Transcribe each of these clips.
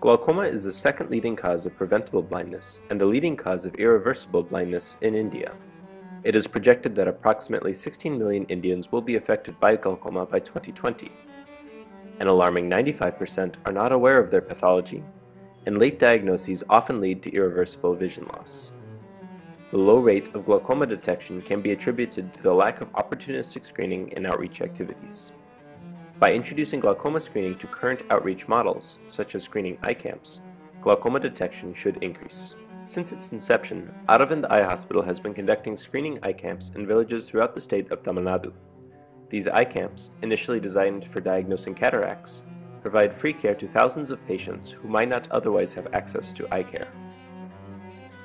Glaucoma is the second leading cause of preventable blindness and the leading cause of irreversible blindness in India. It is projected that approximately 16 million Indians will be affected by glaucoma by 2020. An alarming 95% are not aware of their pathology, and late diagnoses often lead to irreversible vision loss. The low rate of glaucoma detection can be attributed to the lack of opportunistic screening and outreach activities. By introducing glaucoma screening to current outreach models, such as screening eye camps, glaucoma detection should increase. Since its inception, Aravind Eye Hospital has been conducting screening eye camps in villages throughout the state of Tamil Nadu. These eye camps, initially designed for diagnosing cataracts, provide free care to thousands of patients who might not otherwise have access to eye care.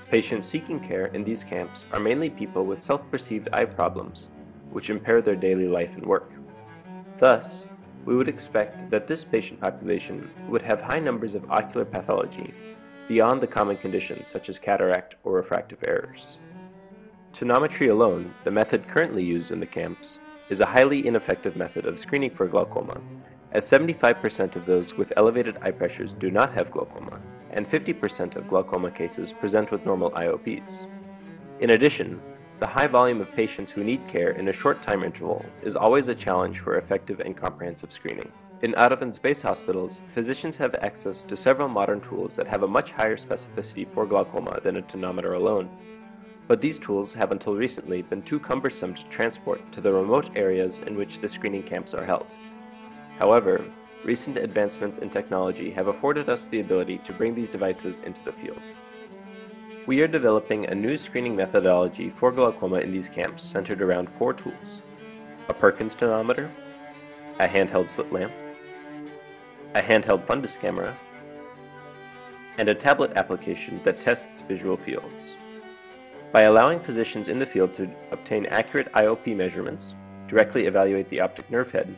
Patients seeking care in these camps are mainly people with self-perceived eye problems, which impair their daily life and work. Thus, we would expect that this patient population would have high numbers of ocular pathology beyond the common conditions such as cataract or refractive errors. Tonometry alone, the method currently used in the camps, is a highly ineffective method of screening for glaucoma, as 75% of those with elevated eye pressures do not have glaucoma, and 50% of glaucoma cases present with normal IOPs. In addition, the high volume of patients who need care in a short time interval is always a challenge for effective and comprehensive screening. In Aravind's base hospitals, physicians have access to several modern tools that have a much higher specificity for glaucoma than a tonometer alone. But these tools have until recently been too cumbersome to transport to the remote areas in which the screening camps are held. However, recent advancements in technology have afforded us the ability to bring these devices into the field. We are developing a new screening methodology for glaucoma in these camps centered around four tools. A Perkins tonometer, a handheld slit lamp, a handheld fundus camera, and a tablet application that tests visual fields. By allowing physicians in the field to obtain accurate IOP measurements, directly evaluate the optic nerve head,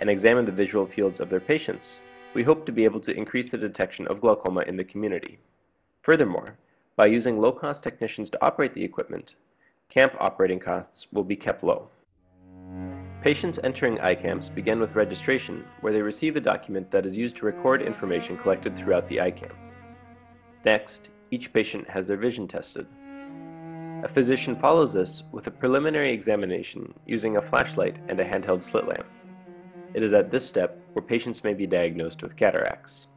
and examine the visual fields of their patients, we hope to be able to increase the detection of glaucoma in the community. Furthermore, by using low-cost technicians to operate the equipment, camp operating costs will be kept low. Patients entering eye camps begin with registration, where they receive a document that is used to record information collected throughout the eye camp. Next, each patient has their vision tested. A physician follows this with a preliminary examination using a flashlight and a handheld slit lamp. It is at this step where patients may be diagnosed with cataracts.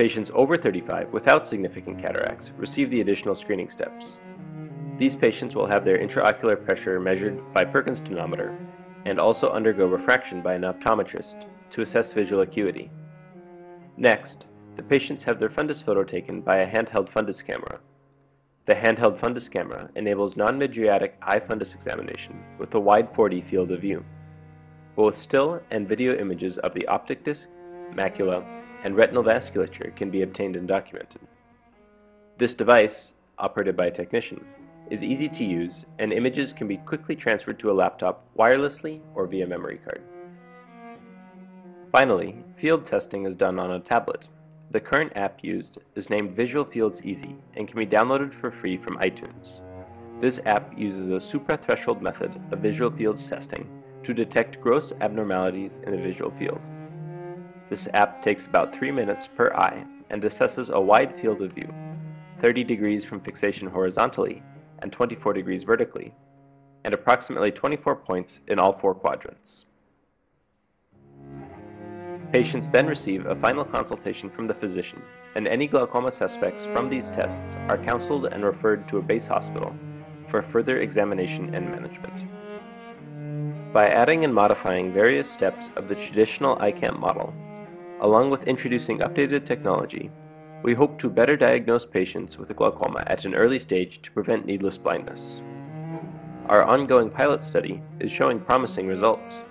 Patients over 35 without significant cataracts receive the additional screening steps. These patients will have their intraocular pressure measured by Perkins tonometer and also undergo refraction by an optometrist to assess visual acuity. Next, the patients have their fundus photo taken by a handheld fundus camera. The handheld fundus camera enables non-mydriatic eye fundus examination with a wide 4D field of view. Both still and video images of the optic disc, macula, and retinal vasculature can be obtained and documented. This device, operated by a technician, is easy to use and images can be quickly transferred to a laptop wirelessly or via memory card. Finally, field testing is done on a tablet. The current app used is named Visual Fields Easy and can be downloaded for free from iTunes. This app uses a suprathreshold method of visual fields testing to detect gross abnormalities in a visual field. This app takes about 3 minutes per eye and assesses a wide field of view, 30 degrees from fixation horizontally and 24 degrees vertically, and approximately 24 points in all four quadrants. Patients then receive a final consultation from the physician, and any glaucoma suspects from these tests are counseled and referred to a base hospital for further examination and management. By adding and modifying various steps of the traditional eye camp model, Along with introducing updated technology, we hope to better diagnose patients with glaucoma at an early stage to prevent needless blindness. Our ongoing pilot study is showing promising results.